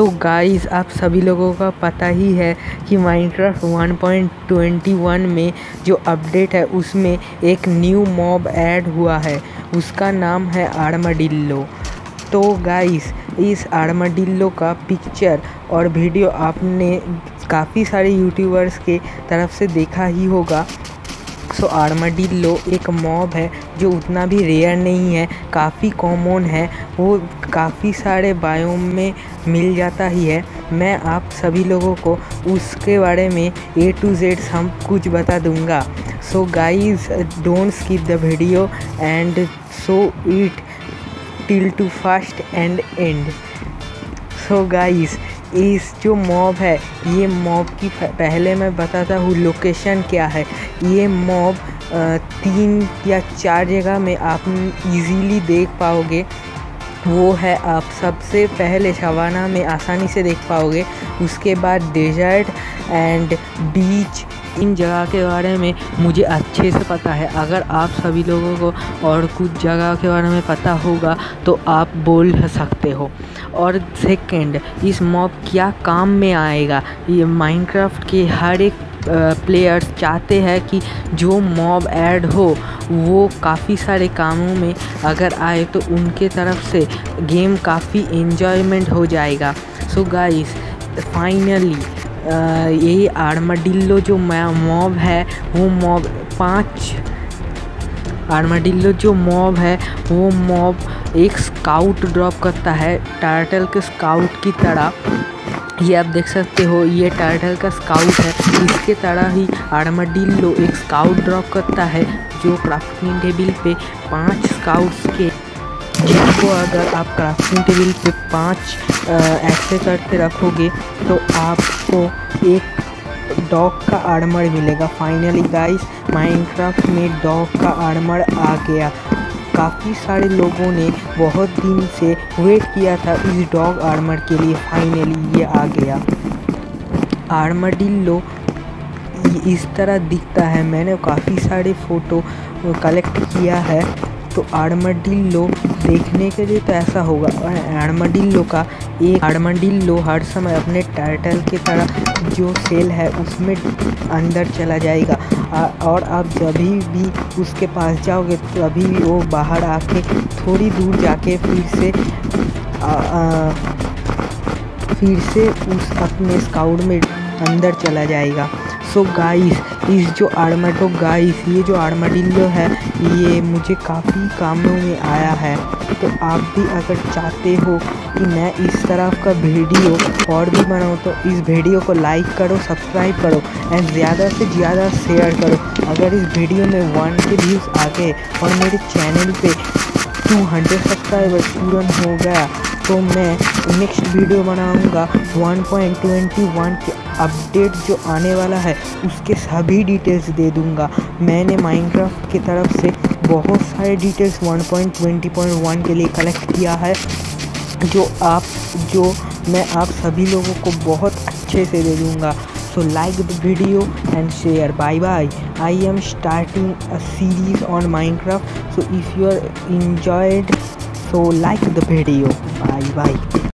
तो गाइस आप सभी लोगों का पता ही है कि माइनक्राफ्ट 1.21 में जो अपडेट है, उसमें एक न्यू मॉब ऐड हुआ है। उसका नाम है आर्माडिल्लो तो गाइस इस आर्माडिल्लो का पिक्चर और वीडियो आपने काफ़ी सारे यूट्यूबर्स के तरफ़ से देखा ही होगा। सो आर्माडिल्लो एक मॉब है, जो उतना भी रेयर नहीं है, काफ़ी कॉमन है, वो काफ़ी सारे बायोम में मिल जाता ही है। मैं आप सभी लोगों को उसके बारे में ए टू जेड हम कुछ बता दूँगा। So guys don't skip the video and so it till to fast and and so guys इस जो मॉब है, ये मॉब की पहले मैं बताता हूँ लोकेशन क्या है। ये मॉब तीन या चार जगह में आप इजीली देख पाओगे। वो है आप सबसे पहले शवाना में आसानी से देख पाओगे। उसके बाद डेजर्ट एंड बीच इन जगह के बारे में मुझे अच्छे से पता है। अगर आप सभी लोगों को और कुछ जगह के बारे में पता होगा तो आप बोल सकते हो। और सेकंड इस मॉब क्या काम में आएगा? ये माइनक्राफ्ट के हर एक प्लेयर्स चाहते हैं कि जो मॉब ऐड हो, वो काफ़ी सारे कामों में अगर आए तो उनके तरफ़ से गेम काफ़ी इन्जॉयमेंट हो जाएगा। सो गाइस फाइनली यही आर्माडिल्लो जो मॉब है, वो मॉब पाँच आर्माडिल्लो जो मॉब है, वो मॉब एक स्काउट ड्रॉप करता है टार्टल के स्काउट की तरह। ये आप देख सकते हो, ये टार्टल का स्काउट है। इसके तरह ही आर्माडिल्लो एक स्काउट ड्रॉप करता है, जो क्राफ्टिंग टेबल पे पाँच स्काउट्स के जिसको अगर आप क्राफ्टिंग टेबल पे पाँच ऐसे करके रखोगे तो आपको एक डॉग का आर्मर मिलेगा। फाइनली गाइस माइनक्राफ्ट में डॉग का आर्मर आ गया। काफ़ी सारे लोगों ने बहुत दिन से वेट किया था इस डॉग आर्मर के लिए फाइनली ये आ गया। आर्मर आर्मडिल्लो इस तरह दिखता है। मैंने काफ़ी सारे फ़ोटो कलेक्ट किया है। तो आर्मडिल्लो देखने के लिए तो ऐसा होगा। और आर्मडिल्लो का एक आर्मडिल्लो हर समय अपने टाइटल की तरह जो सेल है उसमें अंदर चला जाएगा। और आप जब भी उसके पास जाओगे तो अभी भी वो बाहर आके थोड़ी दूर जाके फिर से आ, आ, फिर से उस अपने स्काउट में अंदर चला जाएगा। सो गाइस, इस जो आर्माडो गाइस, ये जो आर्माडिल्लो है, ये मुझे काफ़ी कामों में आया है। तो आप भी अगर चाहते हो कि मैं इस तरह का वीडियो और भी बनाऊँ तो इस वीडियो को लाइक करो सब्सक्राइब करो एंड ज़्यादा से ज़्यादा शेयर करो। अगर इस वीडियो में वन के व्यूज़ आ गए और मेरे चैनल पे 200 सब्सक्राइबर तुरंत हो गया तो मैं नेक्स्ट वीडियो बनाऊँगा 1.21 के अपडेट जो आने वाला है, उसके सभी डिटेल्स दे दूँगा। मैंने माइनक्राफ्ट की तरफ़ से बहुत सारे डिटेल्स 1.20.1 के लिए कलेक्ट किया है, जो आप, जो मैं आप सभी लोगों को बहुत अच्छे से दे दूँगा। So, like the video and share. Bye bye. I am starting a series on minecraft. So, if you are enjoyed so like the video. Bye bye